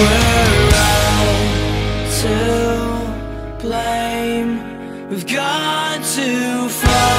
We're all to blame. We've gone too far.